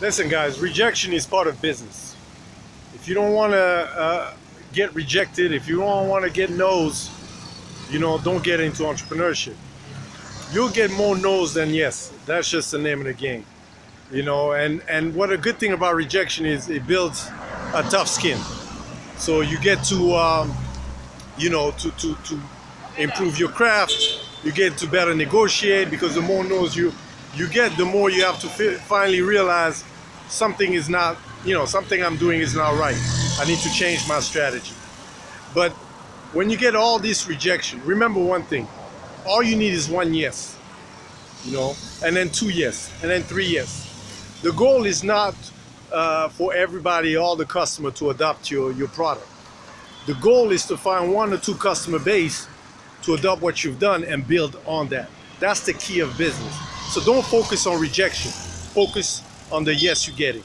Listen, guys, rejection is part of business. If you don't want to uh, get rejected, if you don't want to get no's, you know, don't get into entrepreneurship. You'll get more no's than yes. That's just the name of the game. You know, and and what a good thing about rejection is it builds a tough skin. So you get to, um, you know, to to to improve your craft. You get to better negotiate because the more no's you you get, the more you have to fi- finally realize something is not, you know, something I'm doing is not right. I need to change my strategy. But when you get all this rejection, remember one thing: all you need is one yes, you know, and then two yes, and then three yes. The goal is not uh, for everybody, all the customer, to adopt your your product. The goal is to find one or two customer base to adopt what you've done and build on that. That's the key of business. So don't focus on rejection. Focus on the yes you're getting.